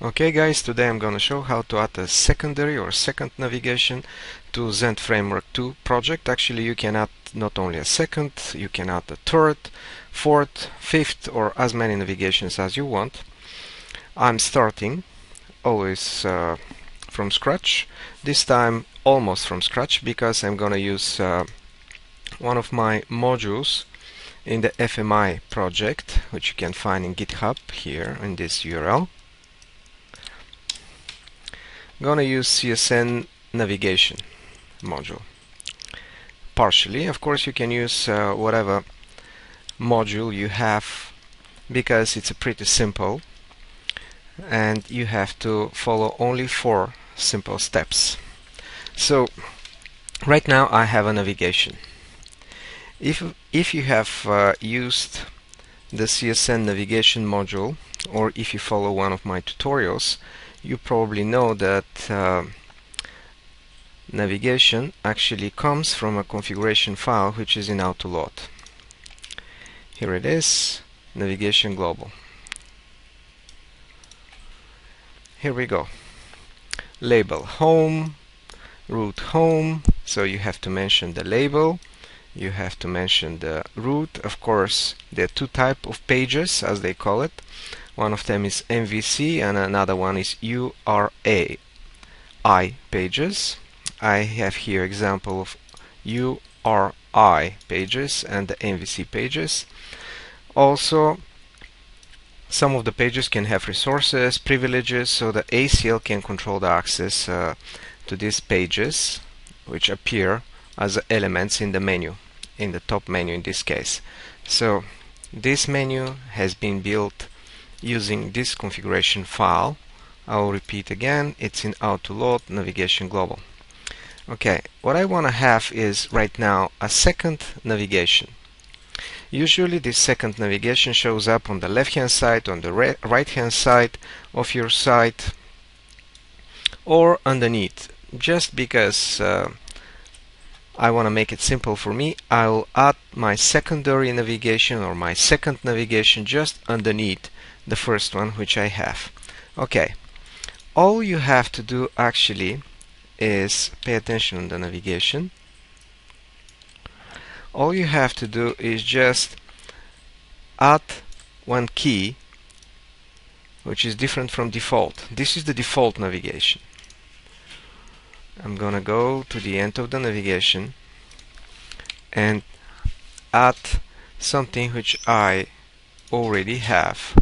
Okay guys, today I'm gonna show how to add a secondary or second navigation to Zend Framework 2 project. Actually you can add not only a second, you can add a third, fourth, fifth or as many navigations as you want. I'm starting always uh, from scratch. This time almost from scratch because I'm gonna use uh, one of my modules in the FMI project which you can find in GitHub here in this URL gonna use CSN navigation module. Partially of course you can use uh, whatever module you have because it's a pretty simple and you have to follow only four simple steps. So right now I have a navigation. If if you have uh, used the CSN navigation module or if you follow one of my tutorials you probably know that uh, navigation actually comes from a configuration file which is in Autoload. Here it is, navigation global. Here we go. Label home, route home, so you have to mention the label, you have to mention the route. Of course, there are two type of pages as they call it. One of them is MVC and another one is URA I pages. I have here example of URI pages and the MVC pages. Also, some of the pages can have resources, privileges, so the ACL can control the access uh, to these pages, which appear as elements in the menu, in the top menu in this case. So, this menu has been built using this configuration file. I'll repeat again, it's in Autoload Navigation Global. Okay, what I want to have is right now a second navigation. Usually this second navigation shows up on the left hand side, on the right hand side of your site or underneath. Just because uh, I want to make it simple for me, I'll add my secondary navigation or my second navigation just underneath the first one which I have. Okay, all you have to do actually is pay attention on the navigation. All you have to do is just add one key which is different from default. This is the default navigation. I'm gonna go to the end of the navigation and add something which I already have.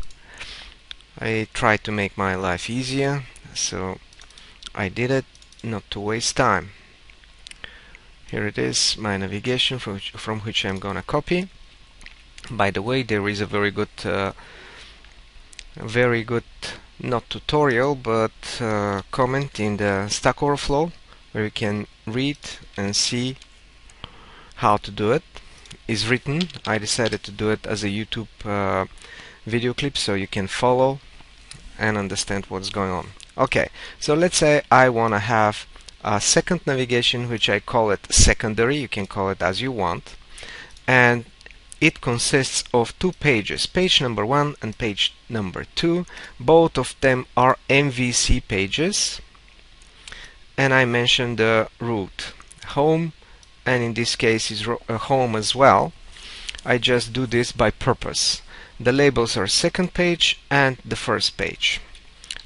I tried to make my life easier so I did it not to waste time. Here it is my navigation from which, from which I'm gonna copy. By the way there is a very good uh, very good not tutorial but uh, comment in the Stack Overflow where you can read and see how to do it. Is written. I decided to do it as a YouTube uh, video clip so you can follow and understand what's going on. Okay, so let's say I want to have a second navigation which I call it secondary, you can call it as you want, and it consists of two pages, page number one and page number two. Both of them are MVC pages, and I mentioned the route home, and in this case is uh, home as well. I just do this by purpose the labels are second page and the first page.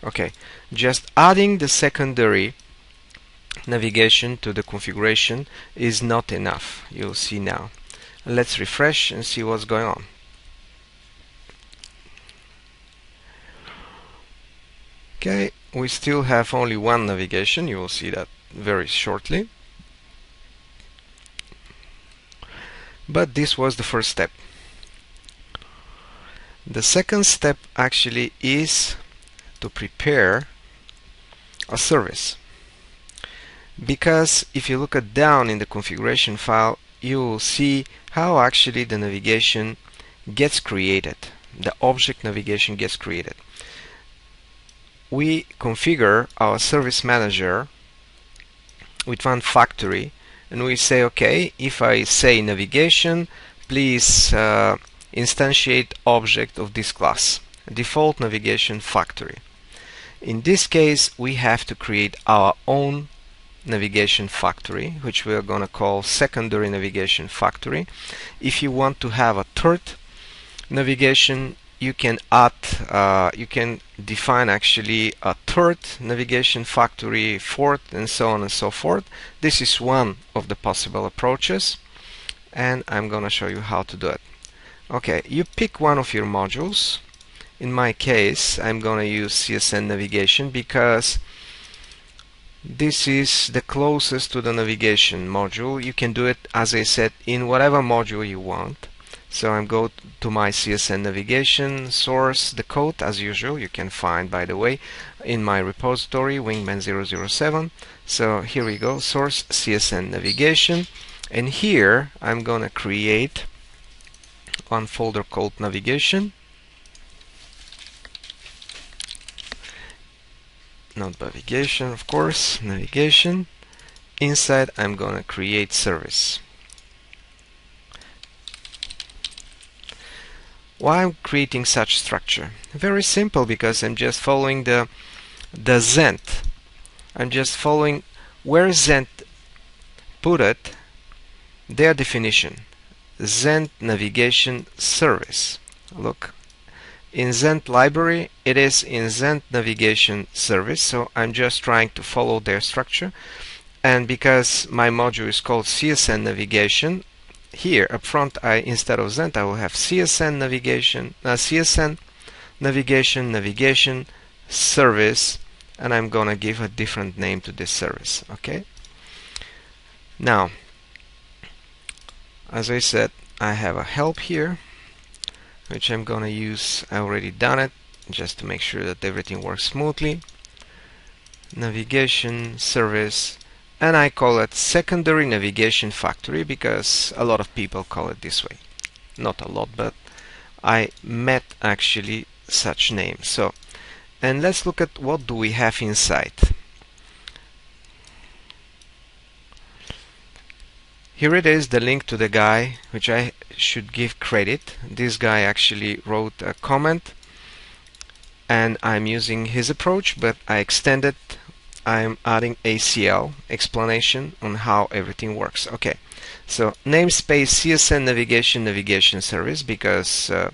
Okay just adding the secondary navigation to the configuration is not enough you'll see now. Let's refresh and see what's going on. Okay we still have only one navigation you will see that very shortly. But this was the first step the second step actually is to prepare a service. Because if you look at down in the configuration file, you will see how actually the navigation gets created. The object navigation gets created. We configure our service manager with one factory and we say okay if I say navigation please uh, instantiate object of this class default navigation factory. In this case we have to create our own navigation factory which we are going to call secondary navigation factory. If you want to have a third navigation you can add uh, you can define actually a third navigation factory fourth and so on and so forth. This is one of the possible approaches and I'm gonna show you how to do it okay you pick one of your modules. In my case I'm gonna use CSN navigation because this is the closest to the navigation module. You can do it as I said in whatever module you want. So I'm go to my CSN navigation source the code as usual you can find by the way in my repository wingman 007 so here we go source CSN navigation. And here I'm gonna create one folder called navigation. Not navigation of course navigation. Inside I'm gonna create service. Why I'm creating such structure? Very simple because I'm just following the the Zend I'm just following where Zend put it their definition Zend navigation service. Look in Zend library it is in Zend navigation service so I'm just trying to follow their structure. And because my module is called CSN navigation here up front I instead of Zend I will have CSN navigation uh, CSN navigation navigation service and I'm gonna give a different name to this service okay? Now as I said I have a help here which I'm gonna use. I already done it just to make sure that everything works smoothly. Navigation service and I call it secondary navigation factory because a lot of people call it this way. Not a lot but I met actually such names so and let's look at what do we have inside Here it is, the link to the guy, which I should give credit. This guy actually wrote a comment and I'm using his approach, but I extended. I'm adding ACL explanation on how everything works. Okay, so namespace CSN navigation navigation service because uh,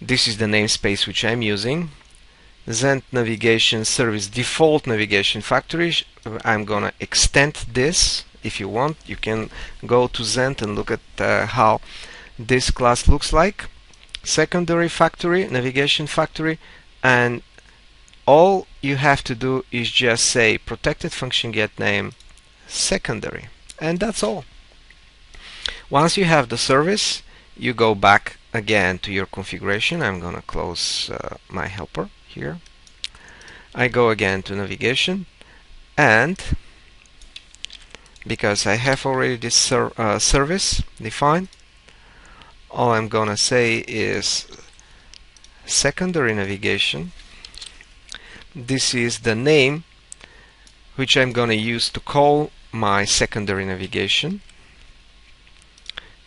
this is the namespace which I'm using. Zend navigation service default navigation factory. I'm gonna extend this if you want you can go to Zend and look at uh, how this class looks like. Secondary factory navigation factory and all you have to do is just say protected function get name secondary and that's all. Once you have the service you go back again to your configuration. I'm gonna close uh, my helper here. I go again to navigation and because I have already this ser uh, service defined. All I'm gonna say is secondary navigation. This is the name which I'm gonna use to call my secondary navigation.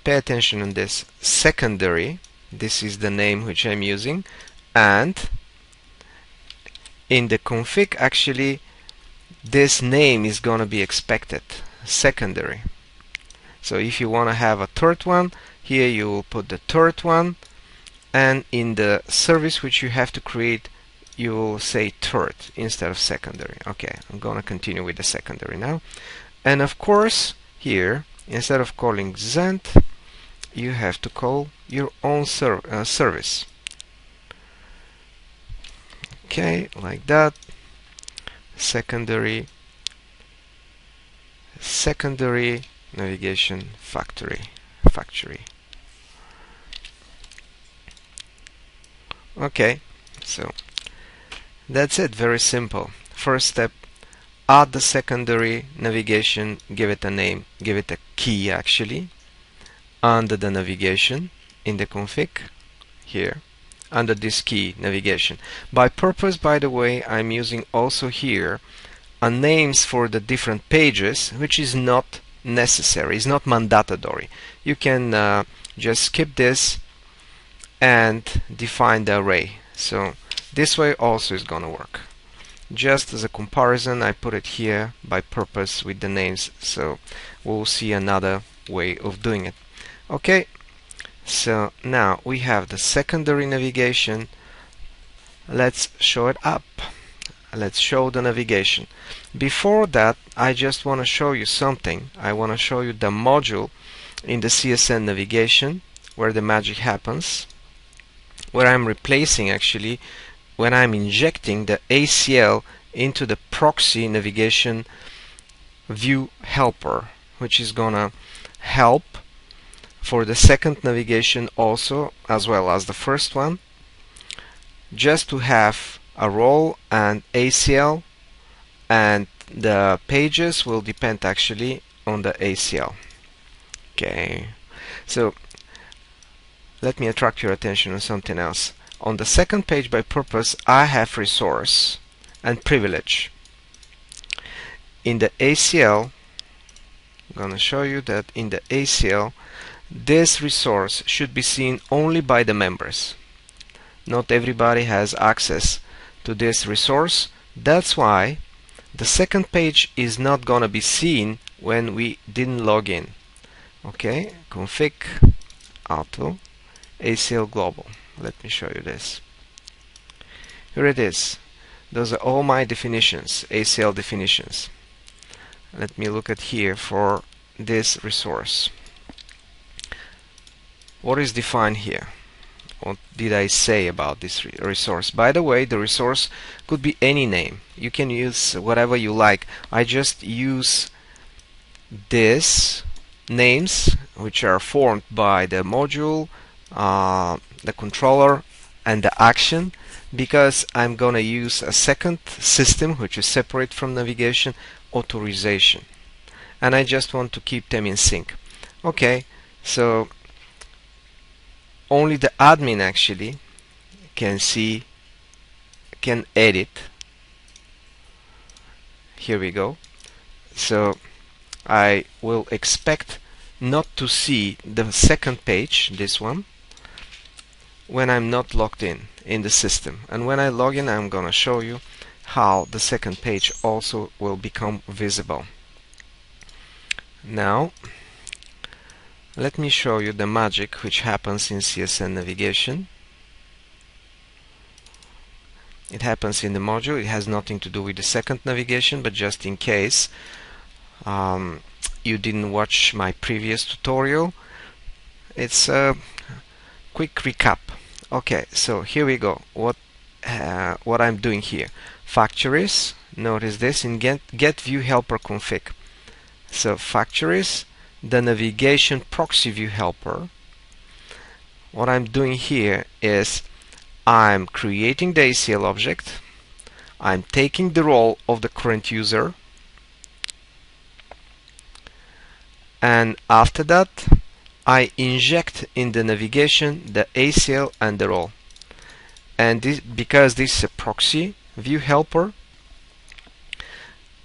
Pay attention on this. Secondary this is the name which I'm using. And in the config actually this name is gonna be expected secondary. So if you want to have a third one here you will put the third one and in the service which you have to create you will say third instead of secondary. Okay I'm gonna continue with the secondary now. And of course here instead of calling Zend you have to call your own ser uh, service. Okay like that. Secondary secondary navigation factory factory. Okay so that's it very simple. First step add the secondary navigation give it a name give it a key actually under the navigation in the config here under this key navigation. By purpose by the way I'm using also here names for the different pages which is not necessary is not mandatory. You can uh, just skip this and define the array. So this way also is gonna work. Just as a comparison I put it here by purpose with the names so we'll see another way of doing it. Okay so now we have the secondary navigation. Let's show it up let's show the navigation. Before that I just want to show you something. I want to show you the module in the CSN navigation where the magic happens where I'm replacing actually when I'm injecting the ACL into the proxy navigation view helper which is gonna help for the second navigation also as well as the first one just to have a role and ACL and the pages will depend actually on the ACL okay. So let me attract your attention on something else. On the second page by purpose I have resource and privilege. In the ACL I'm gonna show you that in the ACL this resource should be seen only by the members. Not everybody has access to this resource. That's why the second page is not gonna be seen when we didn't log in. Okay config auto ACL global. Let me show you this. Here it is. Those are all my definitions ACL definitions. Let me look at here for this resource. What is defined here what did I say about this re resource? By the way the resource could be any name. You can use whatever you like. I just use this names which are formed by the module uh, the controller and the action because I'm gonna use a second system which is separate from navigation authorization. And I just want to keep them in sync. Okay so only the admin actually can see can edit. Here we go. So I will expect not to see the second page this one when I'm not logged in in the system. And when I log in I'm gonna show you how the second page also will become visible. Now let me show you the magic which happens in CSN navigation. It happens in the module. It has nothing to do with the second navigation, but just in case um, you didn't watch my previous tutorial, it's a quick recap. Okay, so here we go. What uh, what I'm doing here? Factories. Notice this in get, get view helper config. So factories the navigation proxy view helper. What I'm doing here is I'm creating the ACL object. I'm taking the role of the current user. And after that I inject in the navigation the ACL and the role. And this, because this is a proxy view helper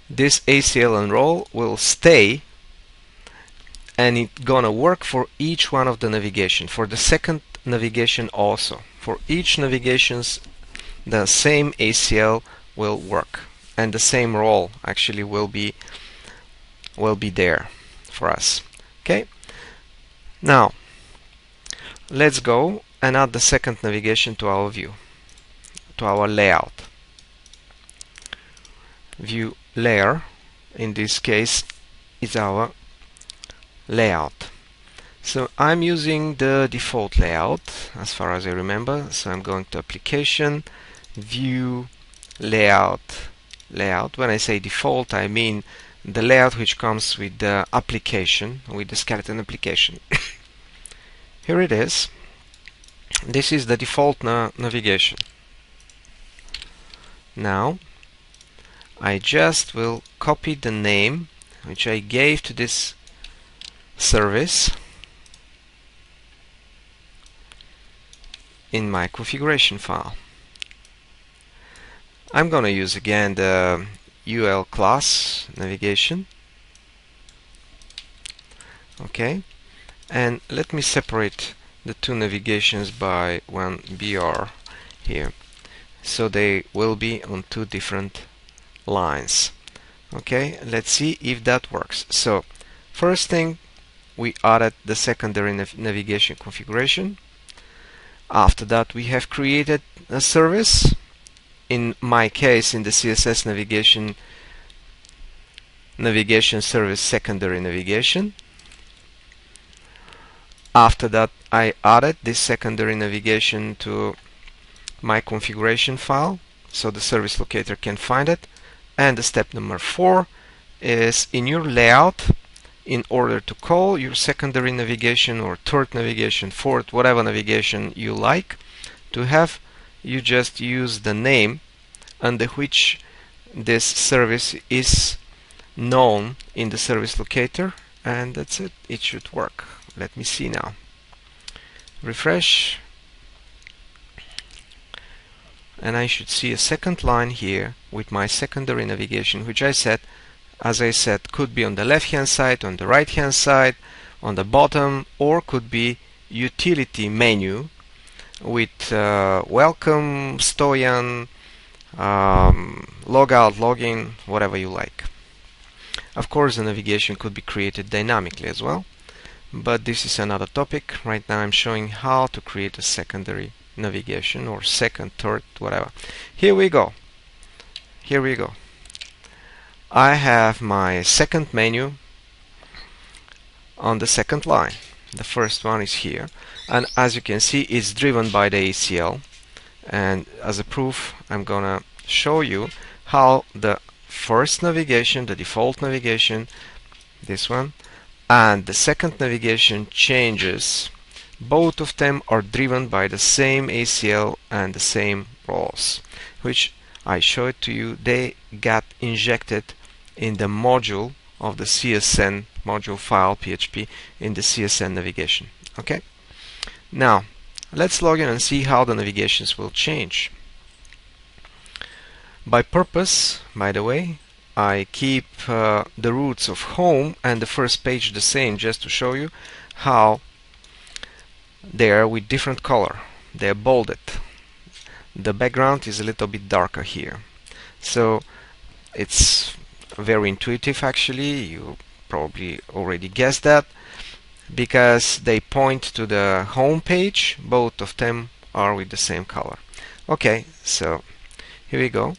this ACL and role will stay and it's gonna work for each one of the navigation for the second navigation also. For each navigations the same ACL will work and the same role actually will be will be there for us. Okay? Now let's go and add the second navigation to our view to our layout. View layer in this case is our layout. So I'm using the default layout as far as I remember. So I'm going to application view layout layout. When I say default I mean the layout which comes with the application with the skeleton application. Here it is. This is the default na navigation. Now I just will copy the name which I gave to this service in my configuration file. I'm gonna use again the UL class navigation. Okay. And let me separate the two navigations by one BR here. So they will be on two different lines. Okay. Let's see if that works. So first thing we added the secondary nav navigation configuration. After that we have created a service. In my case in the CSN navigation navigation service secondary navigation. After that I added this secondary navigation to my configuration file so the service locator can find it. And the step number four is in your layout in order to call your secondary navigation or third navigation fourth whatever navigation you like to have you just use the name under which this service is known in the service locator and that's it. It should work. Let me see now. Refresh. And I should see a second line here with my secondary navigation which I said as I said could be on the left hand side on the right hand side on the bottom or could be utility menu with uh, welcome Stoyan um, log out login whatever you like. Of course the navigation could be created dynamically as well but this is another topic. Right now I'm showing how to create a secondary navigation or second third whatever. Here we go. Here we go I have my second menu on the second line. The first one is here. And as you can see it's driven by the ACL and as a proof I'm gonna show you how the first navigation the default navigation this one and the second navigation changes. Both of them are driven by the same ACL and the same roles which I showed to you. They got injected in the module of the CSN module file PHP in the CSN navigation okay? Now let's log in and see how the navigations will change. By purpose by the way I keep uh, the roots of home and the first page the same just to show you how they are with different color. They are bolded. The background is a little bit darker here. So it's very intuitive actually. You probably already guessed that. Because they point to the home page. Both of them are with the same color. Okay so here we go.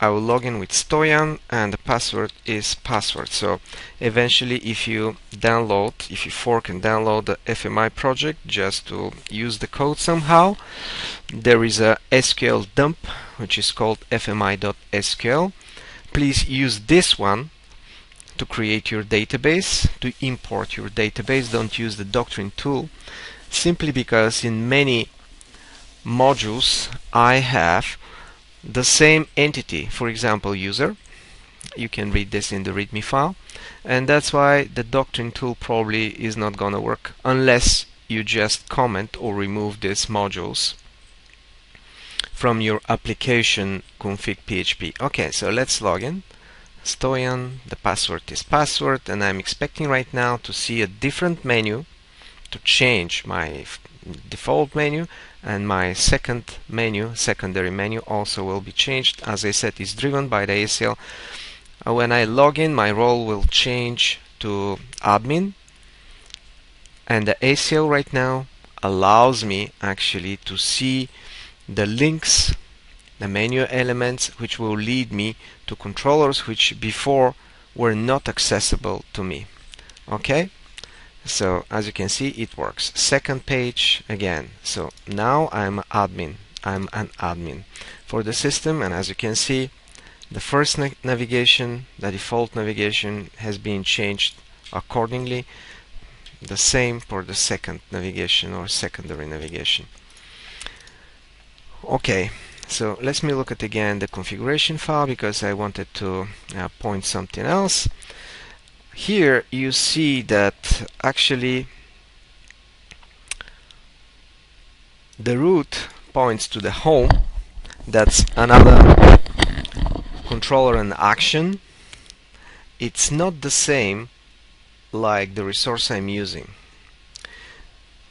I will log in with Stoyan and the password is password. So eventually if you download if you fork and download the FMI project just to use the code somehow there is a SQL dump which is called fmi.sql please use this one to create your database to import your database. Don't use the doctrine tool simply because in many modules I have the same entity. For example user you can read this in the readme file and that's why the doctrine tool probably is not gonna work unless you just comment or remove these modules from your application config php. Okay so let's log in. Stoyan the password is password and I'm expecting right now to see a different menu to change my default menu and my second menu secondary menu also will be changed. As I said is driven by the ACL uh, when I log in my role will change to admin and the ACL right now allows me actually to see the links the menu elements which will lead me to controllers which before were not accessible to me. Okay? So as you can see it works. Second page again. So now I'm an admin. I'm an admin for the system and as you can see the first na navigation the default navigation has been changed accordingly. The same for the second navigation or secondary navigation okay so let me look at again the configuration file because I wanted to uh, point something else. Here you see that actually the root points to the home. That's another controller and action. It's not the same like the resource I'm using.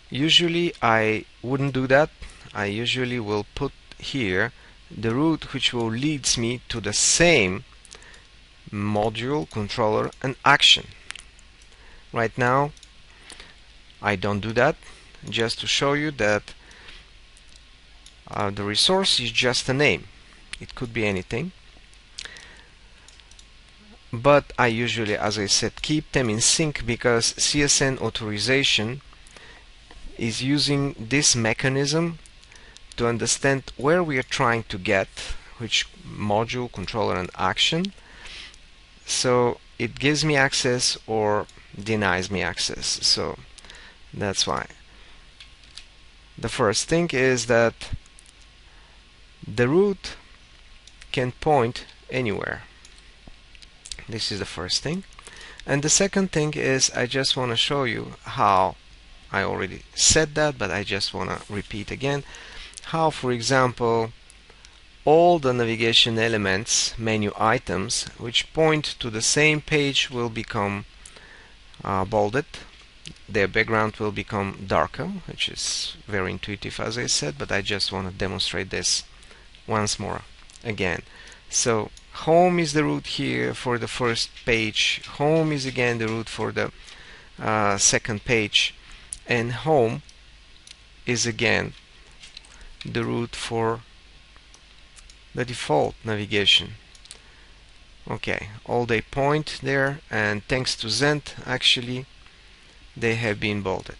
Usually I wouldn't do that I usually will put here the route which will leads me to the same module, controller and action. Right now I don't do that just to show you that uh, the resource is just a name. It could be anything. But I usually, as I said, keep them in sync because CSN authorization is using this mechanism to understand where we are trying to get which module, controller and action. So it gives me access or denies me access. So that's why. The first thing is that the root can point anywhere. This is the first thing. And the second thing is I just want to show you how I already said that but I just want to repeat again how for example all the navigation elements menu items which point to the same page will become uh, bolded. Their background will become darker which is very intuitive as I said but I just want to demonstrate this once more again. So home is the root here for the first page. Home is again the root for the uh, second page. And home is again the route for the default navigation. Okay all they point there and thanks to Zend actually they have been bolded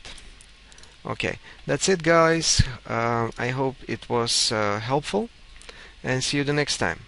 okay that's it guys. Uh, I hope it was uh, helpful and see you the next time